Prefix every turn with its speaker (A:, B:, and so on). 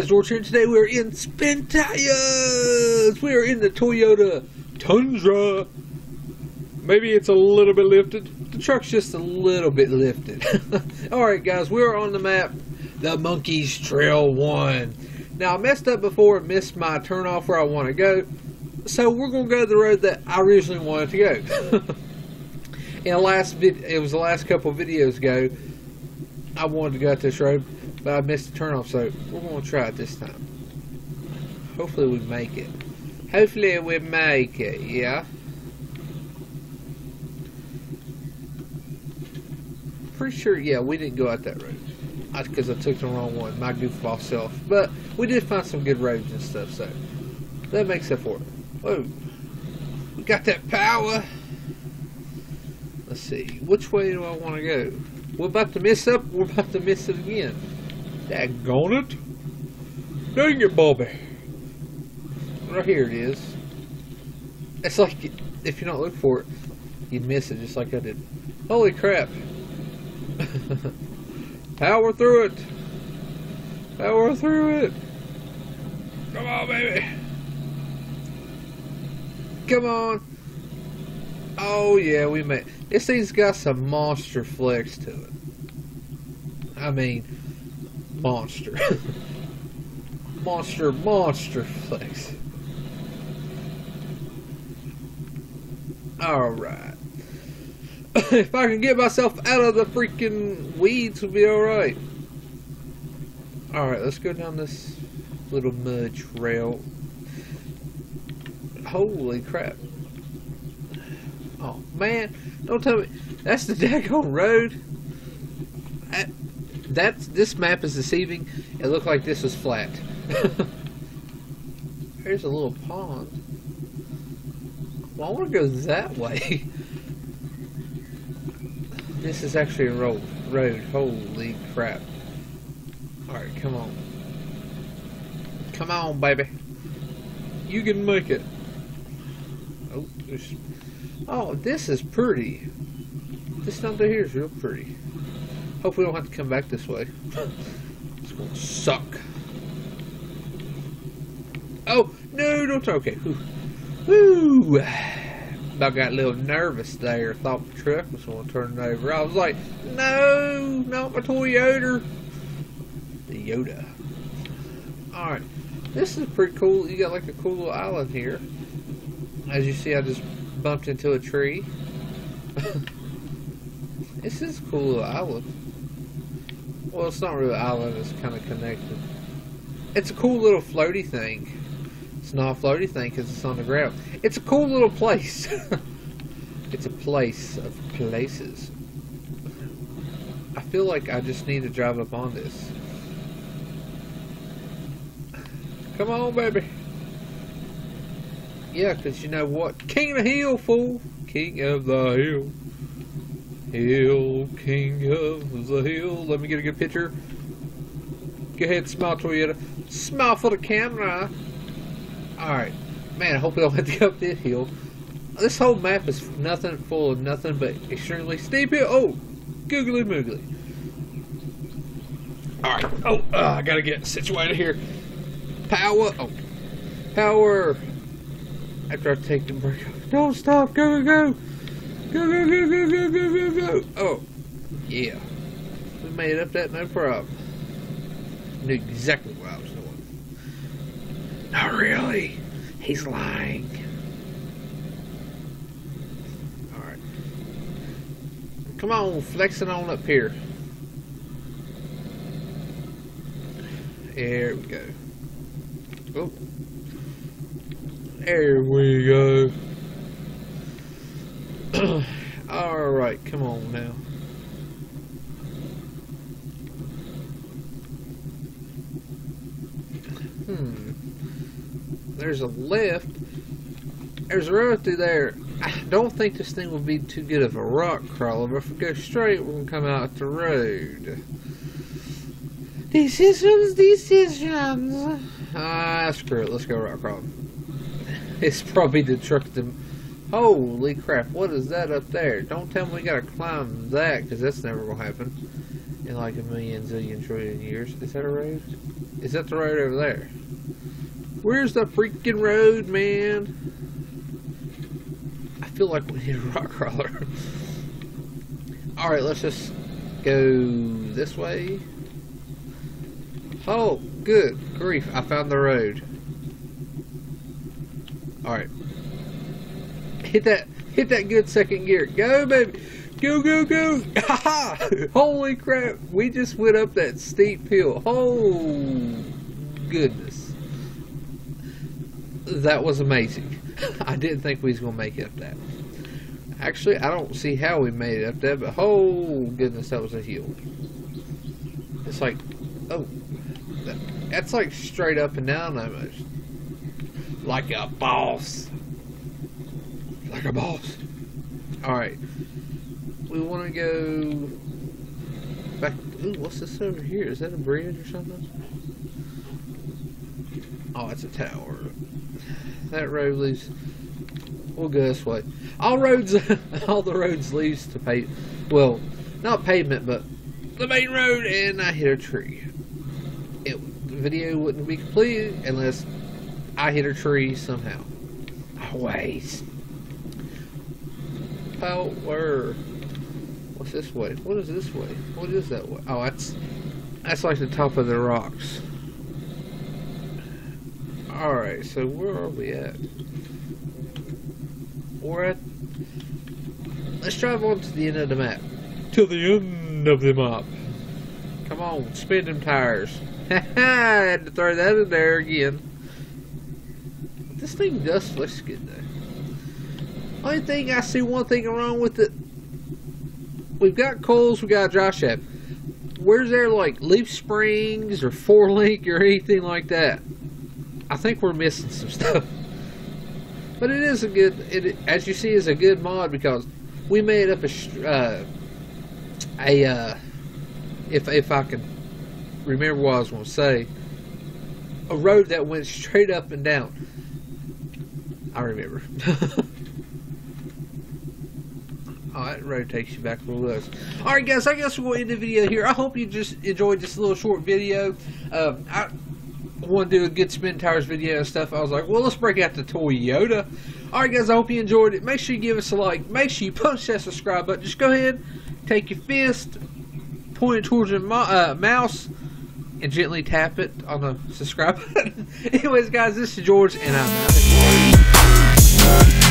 A: guys, here. Today we're in Spin Tires. We are in the Toyota Tundra. Maybe it's a little bit lifted. The truck's just a little bit lifted. Alright guys, we're on the map. The Monkeys Trail 1. Now I messed up before and missed my turn off where I want to go. So we're going to go the road that I originally wanted to go. in the last vid it was the last couple videos ago, I wanted to go at this road but I missed the turnoff, so we're going to try it this time. Hopefully we make it. Hopefully we make it, yeah? Pretty sure, yeah, we didn't go out that road. Because I took the wrong one, my goofball self. But we did find some good roads and stuff, so that makes up for it. Whoa. We got that power. Let's see. Which way do I want to go? We're about to miss up. We're about to miss it again. Daggone it. Dang it, Bobby. Right here it is. It's like, if you don't look for it, you'd miss it just like I did. Holy crap. Power through it. Power through it. Come on, baby. Come on. Oh, yeah, we made... This thing's got some monster flex to it. I mean, monster. monster, monster flex. Alright. if I can get myself out of the freaking weeds, we'll be alright. Alright, let's go down this little mud trail. Holy crap. Oh, man. Don't tell me. That's the daggone road that's this map is deceiving. It looked like this was flat. There's a little pond. Well, I want to go that way. this is actually a road. Road. Holy crap! All right, come on. Come on, baby. You can make it. Oh, oh, this is pretty. This down here is real pretty. Hope we don't have to come back this way. it's to suck. Oh, no, don't okay. Woo! I got a little nervous there. Thought the truck was going to turn over. I was like, no, not my Toyota. The Yoda. Alright. This is pretty cool. You got like a cool little island here. As you see, I just bumped into a tree. this is a cool little island. Well, it's not really an island, it's kind of connected. It's a cool little floaty thing. It's not a floaty thing because it's on the ground. It's a cool little place. it's a place of places. I feel like I just need to drive up on this. Come on, baby. Yeah, because you know what? King of the hill, fool. King of the hill. Hill, king of the hill. Let me get a good picture. Go ahead, smile, Toyota. Smile for the camera. Alright. Man, I hope we don't have to go up this hill. This whole map is nothing full of nothing but extremely steep hill. Oh, googly moogly. Alright. Oh, uh, I gotta get situated here. Power. Oh. Power. After I take the break. Don't stop. Go, go, go. Go, go, go, go, go, go, go, go. Oh, yeah. We made up that no problem. Knew exactly what I was doing. Not really. He's lying. Alright. Come on, flexing on up here. There we go. Oh. There we go. Alright, come on now. Hmm. There's a left. There's a road through there. I don't think this thing will be too good of a rock crawler, but if we go straight, we're going to come out the road. Decisions, decisions. Ah, screw it. Let's go rock crawling. It's probably the truck that Holy crap, what is that up there? Don't tell me we gotta climb that, because that's never gonna happen. in like a million zillion trillion years. Is that a road? Is that the road over there? Where's the freaking road, man? I feel like we need a rock crawler. Alright, let's just go this way. Oh, good grief, I found the road. Alright. Hit that hit that good second gear. Go baby. Go go go. Holy crap. We just went up that steep hill. Oh goodness. That was amazing. I didn't think we was gonna make it up that. Actually, I don't see how we made it up there, but oh goodness, that was a hill. It's like, oh, that's like straight up and down almost. Like a boss. Like a boss. Alright. We want to go back. Ooh, what's this over here? Is that a bridge or something? Oh, it's a tower. That road leads. We'll go this way. All roads, all the roads leads to pay. Well, not pavement, but the main road, and I hit a tree. It, the video wouldn't be complete unless I hit a tree somehow. Always. Power. What's this way? What is this way? What is that way? Oh, that's that's like the top of the rocks. Alright, so where are we at? We're at... Let's drive on to the end of the map. To the end of the map. Come on, spin them tires. I had to throw that in there again. This thing does look good though. Only thing I see one thing wrong with it. We've got Kohl's, we got Josh App. Where's there like leaf springs or four link or anything like that? I think we're missing some stuff. But it is a good, it, as you see, is a good mod because we made up a, uh, a, uh, if if I can remember what I was going to say, a road that went straight up and down. I remember. oh, that takes you back it was. Alright guys, I guess we'll end the video here. I hope you just enjoyed this little short video. Um, I want to do a good spin tires video and stuff. I was like, well, let's break out the Toyota. Alright guys, I hope you enjoyed it. Make sure you give us a like. Make sure you punch that subscribe button. Just go ahead, take your fist, point it towards your uh, mouse, and gently tap it on the subscribe button. Anyways, guys, this is George, and I'm out.